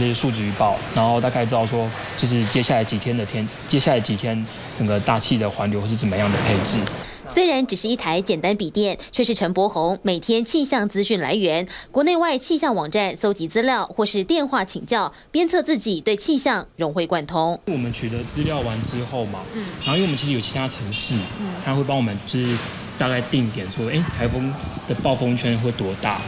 这些数据预报，然后大概知道说，就是接下来几天的天，接下来几天整个大气的环流是怎么样的配置。虽然只是一台简单笔电，却是陈柏宏每天气象资讯来源。国内外气象网站搜集资料，或是电话请教，鞭策自己对气象融会贯通。我们取得资料完之后嘛，嗯，然后因为我们其实有其他城市，嗯，他会帮我们就是大概定点说，哎，台风的暴风圈会多大。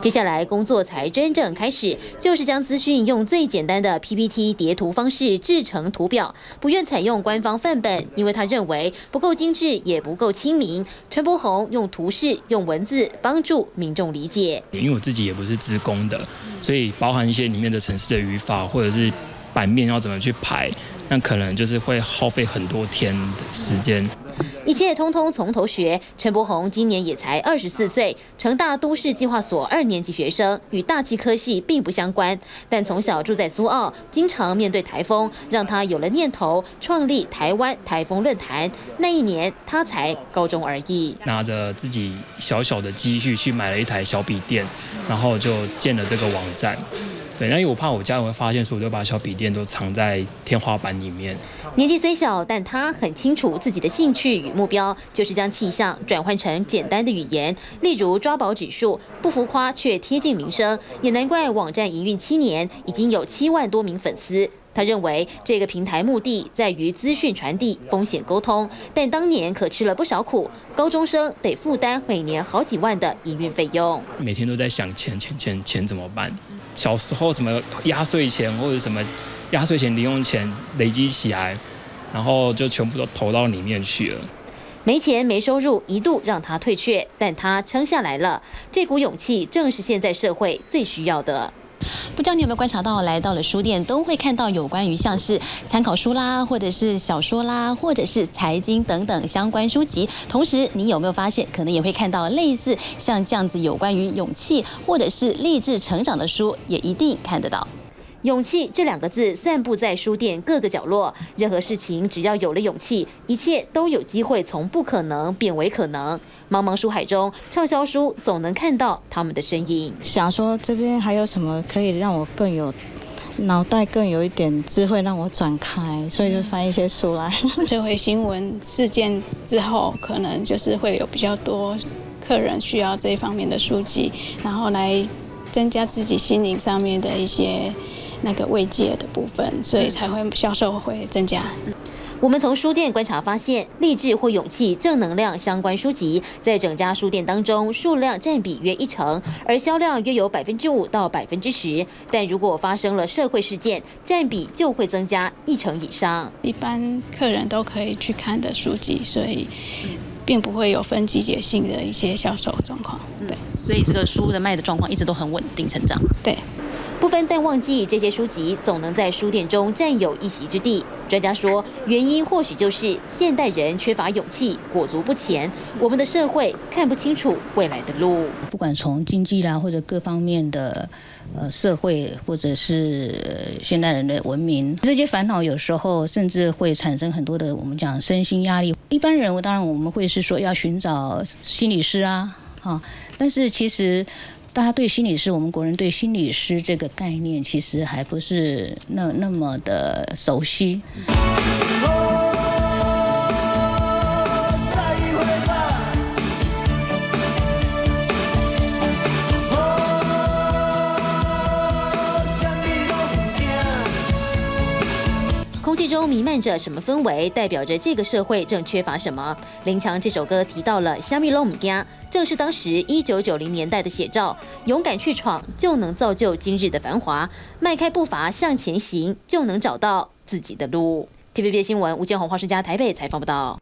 接下来工作才真正开始，就是将资讯用最简单的 PPT 叠图方式制成图表。不愿采用官方范本，因为他认为不够精致，也不够亲民。陈柏宏用图示、用文字帮助民众理解。因为我自己也不是资工的，所以包含一些里面的城市的语法，或者是版面要怎么去排，那可能就是会耗费很多天的时间。一切通通从头学。陈柏宏今年也才二十四岁，成大都市计划所二年级学生，与大气科系并不相关。但从小住在苏澳，经常面对台风，让他有了念头，创立台湾台风论坛。那一年他才高中而已，拿着自己小小的积蓄去买了一台小笔电，然后就建了这个网站。对，那因为我怕我家人会发现，所以我就把小笔电都藏在天花板里面。年纪虽小，但他很清楚自己的兴趣与目标，就是将气象转换成简单的语言，例如抓宝指数，不浮夸却贴近民生。也难怪网站营运七年，已经有七万多名粉丝。他认为这个平台目的在于资讯传递、风险沟通，但当年可吃了不少苦。高中生得负担每年好几万的营运费用，每天都在想钱钱钱钱怎么办？小时候什么压岁钱或者什么压岁钱零用钱累积起来，然后就全部都投到里面去了。没钱没收入一度让他退却，但他撑下来了。这股勇气正是现在社会最需要的。不知道你有没有观察到，来到了书店都会看到有关于像是参考书啦，或者是小说啦，或者是财经等等相关书籍。同时，你有没有发现，可能也会看到类似像这样子有关于勇气或者是励志成长的书，也一定看得到。勇气这两个字散布在书店各个角落。任何事情只要有了勇气，一切都有机会从不可能变为可能。茫茫书海中，畅销书总能看到他们的身影。想说这边还有什么可以让我更有脑袋更有一点智慧，让我转开，所以就翻一些书来。这回新闻事件之后，可能就是会有比较多客人需要这一方面的书籍，然后来增加自己心灵上面的一些。那个慰藉的部分，所以才会销售会增加。我们从书店观察发现，励志或勇气、正能量相关书籍，在整家书店当中数量占比约一成，而销量约有百分之五到百分之十。但如果发生了社会事件，占比就会增加一成以上。一般客人都可以去看的书籍，所以并不会有分季节性的一些销售状况。对，所以这个书的卖的状况一直都很稳定成长。对。不分淡旺季这些书籍总能在书店中占有一席之地。专家说，原因或许就是现代人缺乏勇气，裹足不前。我们的社会看不清楚未来的路。不管从经济啦，或者各方面的呃社会，或者是现代人的文明，这些烦恼有时候甚至会产生很多的我们讲身心压力。一般人，当然我们会是说要寻找心理师啊，哈，但是其实。大家对心理师，我们国人对心理师这个概念，其实还不是那那么的熟悉。气中弥漫着什么氛围，代表着这个社会正缺乏什么？林强这首歌提到了“虾米拢唔惊”，正是当时一九九零年代的写照。勇敢去闯，就能造就今日的繁华；迈开步伐向前行，就能找到自己的路。TVB 新闻吴建宏、华世家台北采访报道。